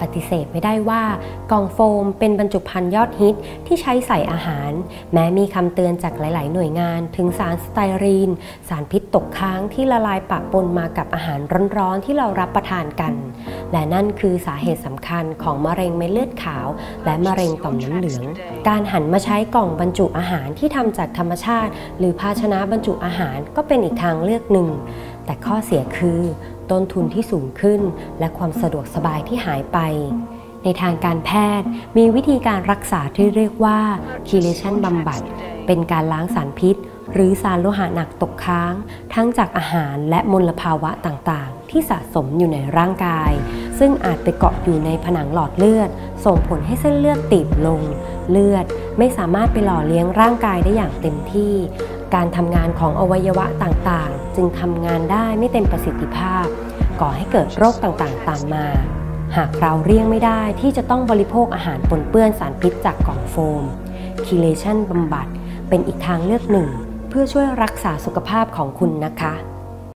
ปฏิเสธไม่ได้ว่ากล่องโฟมเป็นบรรจุภัณฑ์ยอดฮิตที่ใช้ใส่อาหาร แม้มีคำเตือนจากหลาย ๆ หน่วยงาน ถึงสารสไตรีน สารพิษตกค้างที่ละลายปะปนมากับอาหารร้อนๆ ที่เรารับประทานกัน และนั่นคือสาเหตุสำคัญของมะเร็งเม็ดเลือดขาว และมะเร็งต่อมน้ำเหลือง การหันมาใช้กล่องบรรจุอาหารที่ทำจากธรรมชาติ หรือภาชนะบรรจุอาหารก็เป็นอีกทางเลือกหนึ่ง แต่ข้อเสียคือ ต้นทุนที่สูงขึ้น และความสะดวกสบายที่หายไป ในทางการแพทย์มีวิธีการรักษาที่เรียกว่า chelation บำบัด เป็นการล้างสารพิษ หรือสารโลหะหนักตกค้าง ทั้งจากอาหารและมลภาวะต่างๆ ที่สะสมอยู่ในร่างกาย ซึ่งอาจไปเกาะอยู่ในผนังหลอดเลือด ส่งผลให้เส้นเลือดตีบลง เลือดไม่สามารถไปหล่อเลี้ยงร่างกายได้อย่างเต็มที่ การทำงานของอวัยวะต่างๆ จึงทำงานได้ไม่เต็มประสิทธิภาพ ก่อให้เกิดโรคต่างๆ ตามมา หากเราเลี่ยงไม่ได้ที่จะต้องบริโภคอาหารปนเปื้อนสารพิษจากกล่องโฟมคีเลชันบำบัดเป็นอีกทางเลือกหนึ่ง เพื่อช่วยรักษาสุขภาพของคุณนะคะ